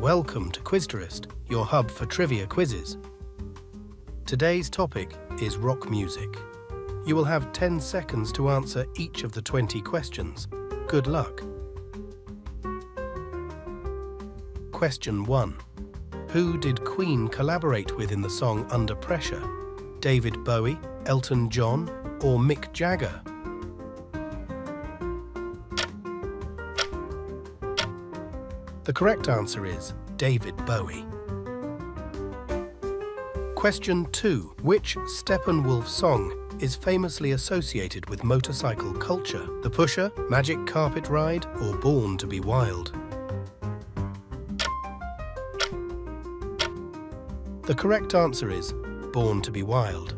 Welcome to Quizterest, your hub for trivia quizzes. Today's topic is rock music. You will have 10 seconds to answer each of the 20 questions. Good luck. Question 1. Who did Queen collaborate with in the song Under Pressure? David Bowie, Elton John, or Mick Jagger? The correct answer is David Bowie. Question 2. Which Steppenwolf song is famously associated with motorcycle culture? The Pusher, Magic Carpet Ride, or Born to be Wild? The correct answer is Born to be Wild.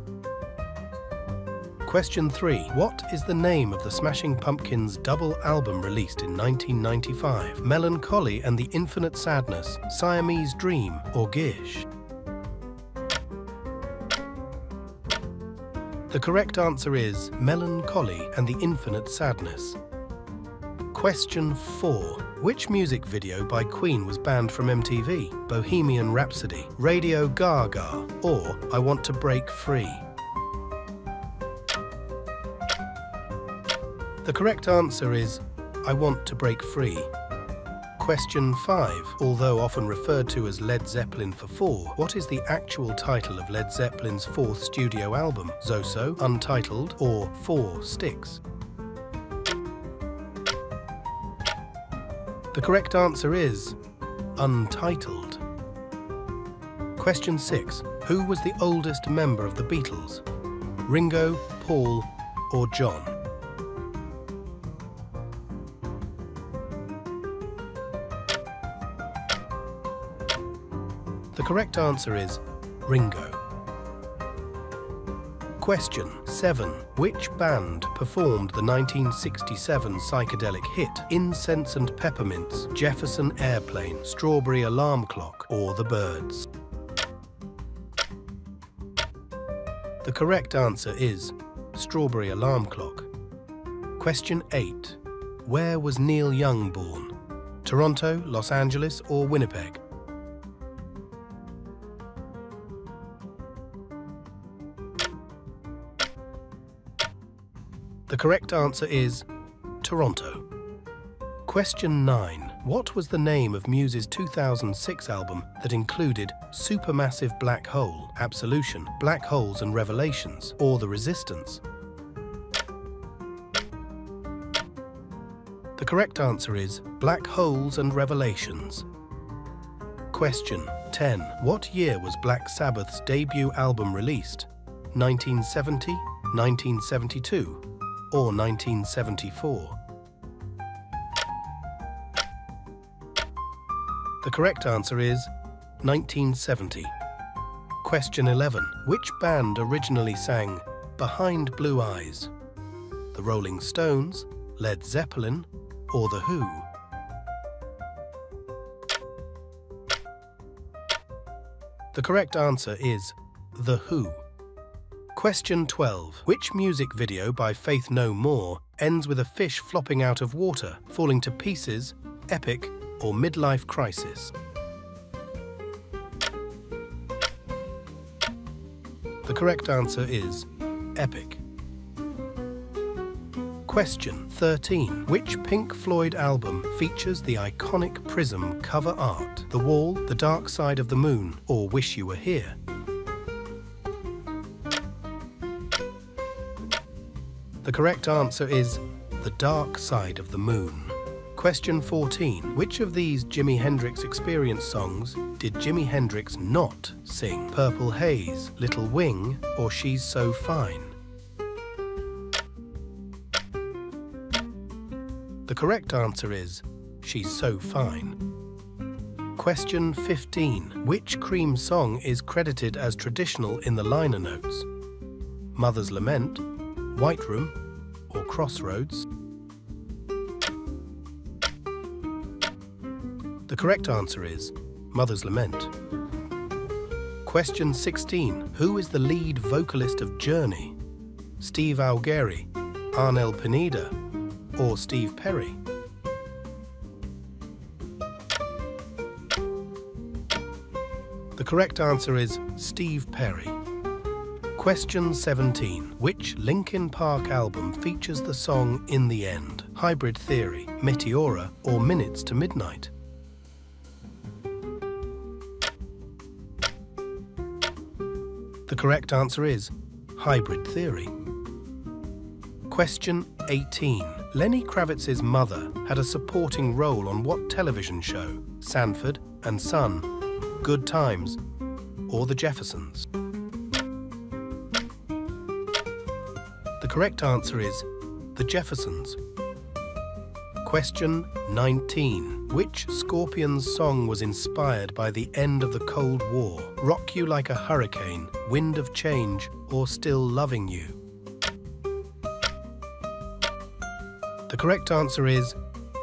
Question 3. What is the name of the Smashing Pumpkins double album released in 1995? Mellon Collie and the Infinite Sadness, Siamese Dream, or Gish? The correct answer is Mellon Collie and the Infinite Sadness. Question 4. Which music video by Queen was banned from MTV? Bohemian Rhapsody, Radio Gaga, or I Want to Break Free? The correct answer is I want to break free. Question 5. Although often referred to as Led Zeppelin for Four, what is the actual title of Led Zeppelin's fourth studio album? Zoso, Untitled, or Four Sticks? The correct answer is Untitled. Question 6. Who was the oldest member of the Beatles? Ringo, Paul, or John? The correct answer is Ringo. Question 7. Which band performed the 1967 psychedelic hit Incense and Peppermints, Jefferson Airplane, Strawberry Alarm Clock, or The Byrds? The correct answer is Strawberry Alarm Clock. Question 8. Where was Neil Young born? Toronto, Los Angeles, or Winnipeg? The correct answer is Toronto. Question 9. What was the name of Muse's 2006 album that included Supermassive Black Hole, Absolution, Black Holes and Revelations, or The Resistance? The correct answer is Black Holes and Revelations. Question 10. What year was Black Sabbath's debut album released? 1970, 1972, or 1974? The correct answer is 1970. Question 11. Which band originally sang Behind Blue Eyes? The Rolling Stones, Led Zeppelin, or The Who? The correct answer is The Who. Question 12. Which music video by Faith No More ends with a fish flopping out of water, falling to pieces, epic, or midlife crisis? The correct answer is epic. Question 13. Which Pink Floyd album features the iconic Prism cover art? The Wall, The Dark Side of the Moon, or Wish You Were Here? The correct answer is The Dark Side of the Moon. Question 14. Which of these Jimi Hendrix Experience songs did Jimi Hendrix not sing? Purple Haze, Little Wing, or She's So Fine? The correct answer is She's So Fine. Question 15. Which Cream song is credited as traditional in the liner notes? Mother's Lament, White Room, or Crossroads? The correct answer is Mother's Lament. Question 16. Who is the lead vocalist of Journey? Steve Augeri, Arnel Pineda, or Steve Perry? The correct answer is Steve Perry. Question 17. Which Linkin Park album features the song In the End? Hybrid Theory, Meteora, or Minutes to Midnight? The correct answer is Hybrid Theory. Question 18. Lenny Kravitz's mother had a supporting role on what television show? Sanford and Son, Good Times, or The Jeffersons? Correct answer is The Jeffersons. Question 19. Which Scorpions song was inspired by the end of the Cold War? Rock You Like a Hurricane, Wind of Change, or Still Loving You? The correct answer is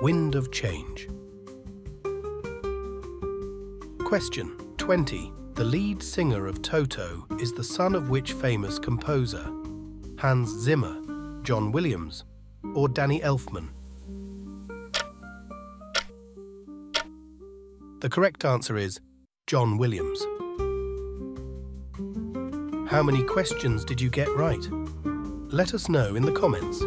Wind of Change. Question 20. The lead singer of Toto is the son of which famous composer? Hans Zimmer, John Williams, or Danny Elfman? The correct answer is John Williams. How many questions did you get right? Let us know in the comments.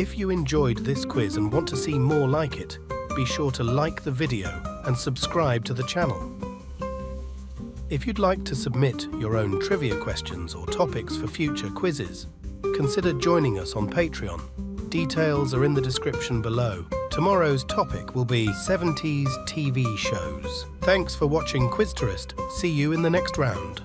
If you enjoyed this quiz and want to see more like it, be sure to like the video and subscribe to the channel. If you'd like to submit your own trivia questions or topics for future quizzes, consider joining us on Patreon. Details are in the description below. Tomorrow's topic will be 70s TV shows. Thanks for watching Quizterest. See you in the next round.